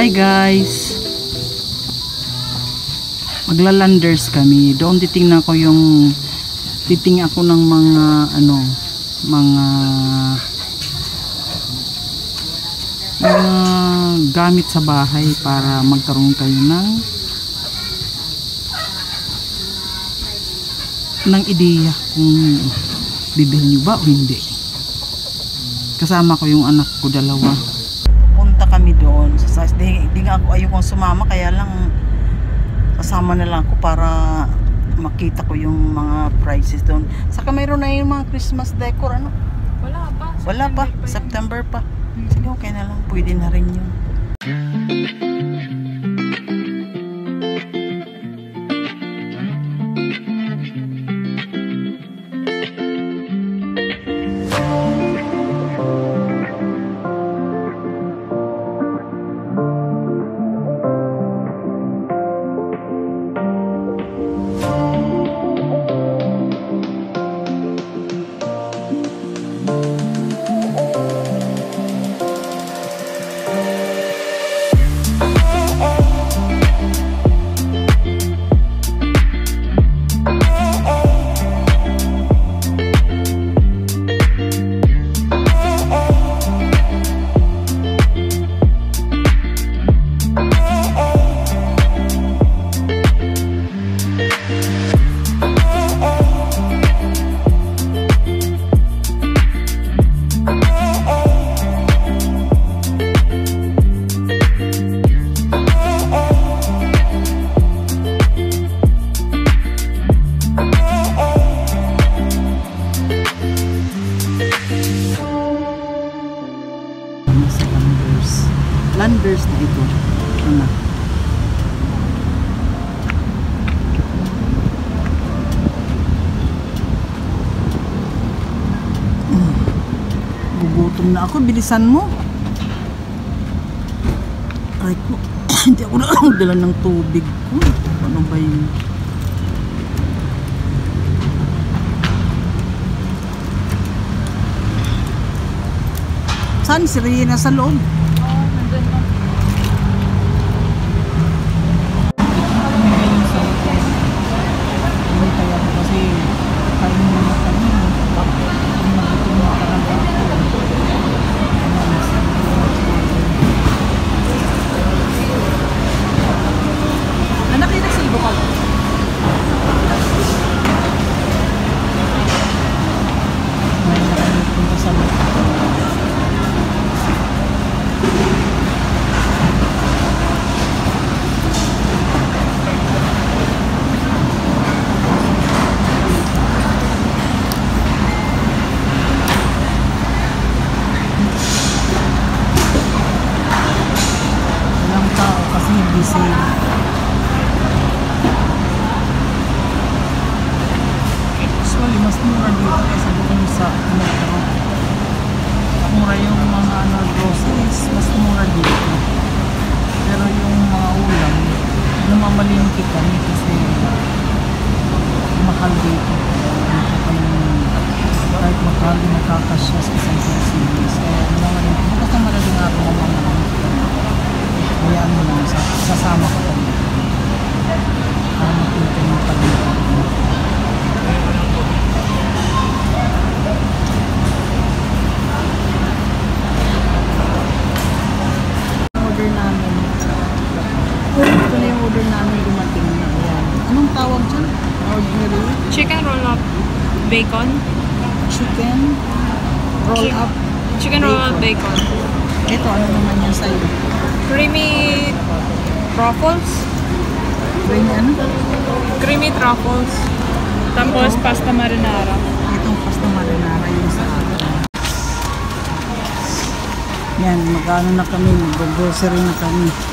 Hi guys! Maglalanders kami. Doon titingnan ko yung titing ako ng mga ano mga mga gamit sa bahay para magkaroon kayo ng ng ideya kung bibili nyo ba o hindi. Kasama ko yung anak ko dalawa. Punta kami doon. Sa, di, di nga ako ayokong sumama kaya lang kasama na lang ako para makita ko yung mga prices doon. Saka mayroon na yung mga Christmas decor ano. Wala pa. Wala pa, September yun. September pa. Sige, okay na lang. Pwede na rin yun. Ano na ako. Bilisan mo. Ay ko. Hindi ako nakakagdala ng tubig ko. Ano ba yun? Saan si Rina sa loob? Mas mura dito kaysa doon sa metro. Mura yung mga ano, groceries, mas mura dito. Pero yung mga ulam, lumamalingki kami kasi mahal dito. Dito kami kahit mahal, nakakasya sa isang groceries. So, lumamalingki. Bukas na madaling araw ng mga Hayaan mo lang, sa- sasama ko kami. Para makita yung pag-ibig. order namin. Ito na yung order namin dumating na. Ayan. Anong tawag dyan? Ordinary Chicken roll up bacon. chicken roll up. Chicken roll up bacon. Ito, ano naman yan sa'yo? Creamy truffles. Green ano? Creamy truffles. Tapos pasta marinara. Itong pasta marinara yung sa akin. Yan, magano na kami, mag-grocery na kami.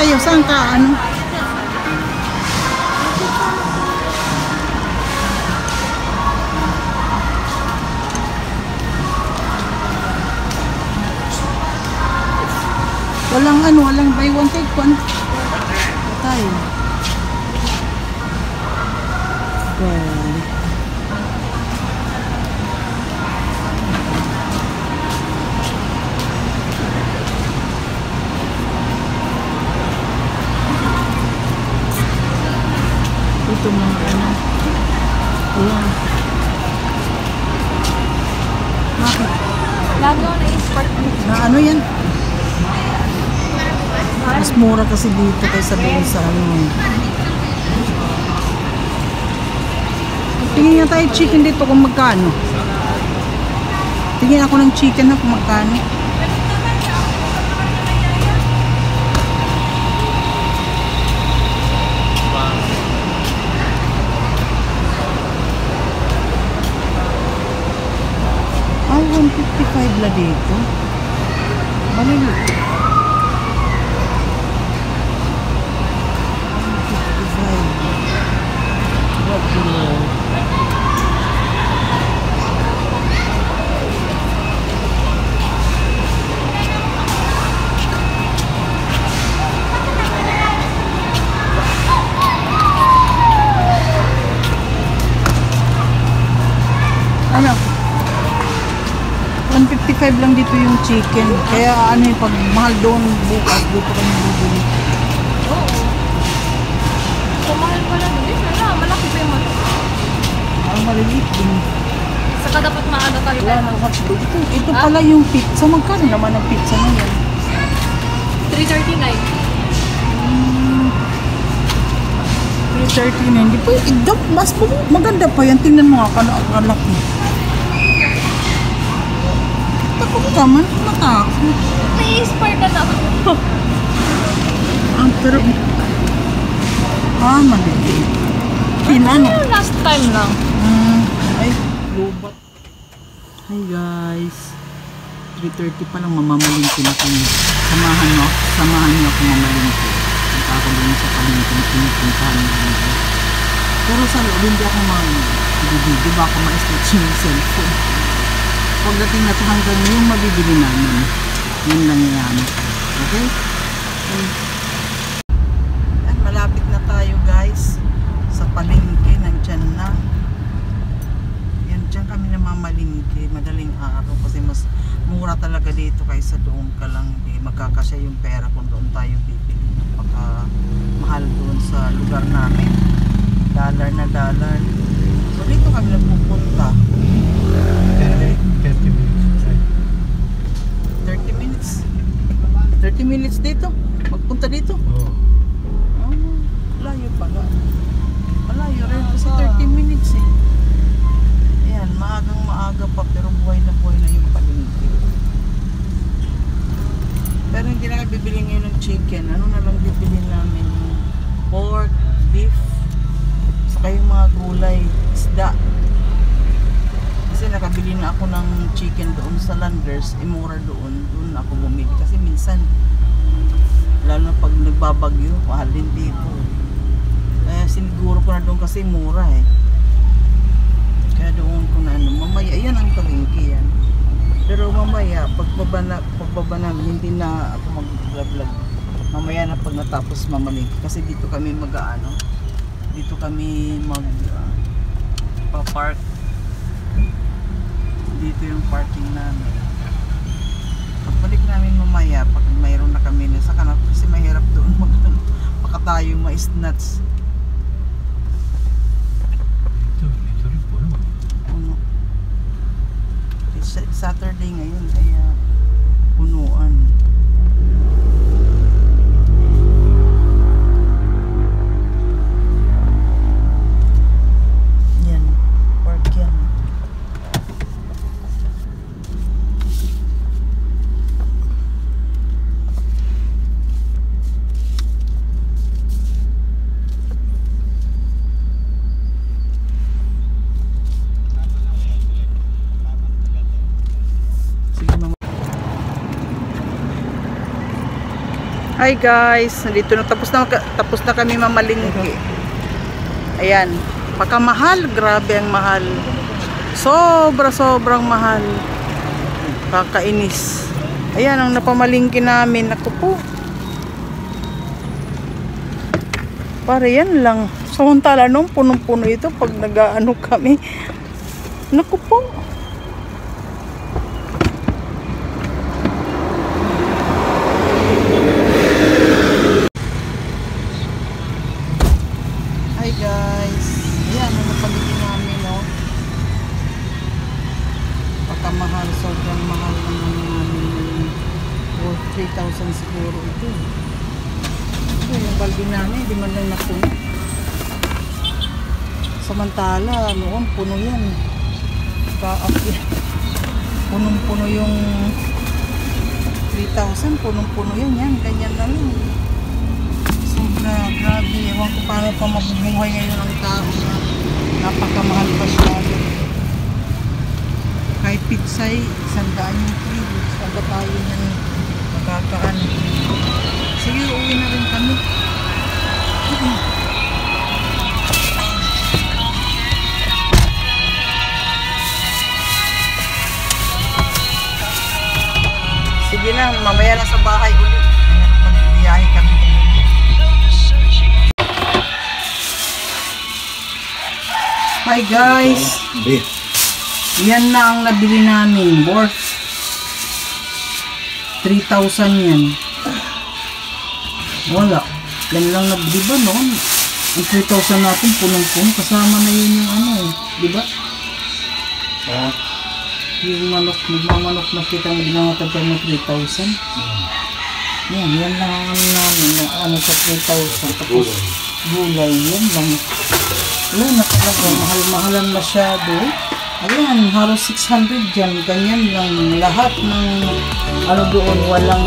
Tayo. Saan ka? Ano? Walang ano, walang buy one take one. Tayo. Well, Mas mura kasi dito kaysa doon sa ano. Tingin nga tayo chicken dito kung magkano. Tingin ako ng chicken na kung magkano. Ay, 155 la dito. 155. Ano? 155 lang dito yung chicken. Kaya ano yung pag mahal doon bukas, dito kami bibili. Maliliit din. Saka dapat maaga tayo. Wala nang hotdog. Ito, ito pala yung pizza. Magkano naman ang pizza na yan? 339. 339. Hindi pa yung idok. Mas mag- maganda pa yan. Tingnan mo nga kano kalaki. Takot ka man. Natakot. Na-inspire ka na ako. Ang pero... Ah, maliliit. Pinano? Last time lang. Ay, lobat. Hi guys. 3.30 pa lang mamamalingki na kami. Samahan mo, samahan niyo ako mamalingki. Punta ako doon sa palingki na pinupuntahan namin. Pero sa loob, hindi ako mag-video. Baka ma-stretch yung cellphone. Pagdating na ito hanggang yung mabibili namin. Yun lang yan. Okay? Okay. Yan, malapit na tayo guys. Sa palengke, nandyan na. Yan, namamalingke. Madaling araw kasi mas mura talaga dito kaysa doon ka lang. Hindi magkakasya yung pera kung doon tayo bibili. Napaka mahal doon sa lugar namin. Dollar na dollar. So dito kami nagpupunta. 30 minutes. 30 minutes dito. Magpunta dito. Oh, layo pala. Malayo rin kasi 30 minutes eh. Ayan, maagang maaga pa pero buhay na buhay na yung palengke. Pero hindi na bibili ngayon ng chicken. Ano na lang bibili namin? Pork, beef, saka yung mga gulay, isda. Kasi nakabili na ako ng chicken doon sa Landers, imura doon. Doon ako bumili kasi minsan lalo na pag nagbabagyo, mahal din dito. Kaya siniguro ko na doon kasi mura eh. Kaya doon ko na ano, mamaya, yan ang palengke yan. Pero mamaya, pagbaba, na, pagbaba namin, hindi na ako mag-vlog. Mamaya na pag natapos mamalengke. Kasi dito kami mag-ano, dito kami mag ah, pa-park. Dito yung parking namin. Pagbalik namin mamaya, pag mayroon na kami na saka na, kasi mahirap doon mag baka tayo ma-snatch. Puno. It's Saturday ngayon, kaya punuan. Hi guys, nandito na tapos na tapos na kami mamalingki. Ayan, pagkamahal, grabe ang mahal. Sobra sobrang mahal. Kakainis. Ayan ang napamalingki namin. Ako po. Para yan lang. Samantala nung punong-puno ito pag nag-ano kami. Naku po. Hi guys. Ayan, ano paligid namin, no? Pagkamahal, sobrang mahal ng ano namin. Worth 3,000 siguro ito. Ito, yung balde namin, hindi man lang napuno. Samantala, noon, puno yan. Kaakit. Punong-puno yung 3,000, punong-puno yan, yan, ganyan na lang. Sobra, grabe. Ewan ko paano pa mabubuhay ngayon ang tao na napakamahal pa siya. Kahit pitsay, isang daan yung kilo. Saan ba tayo yan magkakaan? Mamaya na sa bahay ulit. Magbiyahe kami. Hi guys! Yan na ang nabili namin. Worth 3,000 yan. Wala. Yan lang nabili ba noon? Ang 3,000 natin punong-puno. Kasama na yun yung ano eh. Di ba? Ah, Yung manok, nagmamanok na kita ng binangatag kami ng 3,000. Yan, yan lang ang ano namin. yung Ano sa 3,000. Tapos gulay, yan lang. Wala na talaga. Mahal-mahalan masyado. Ayan, halos 600 dyan. Ganyan lang. Lahat ng ano doon, walang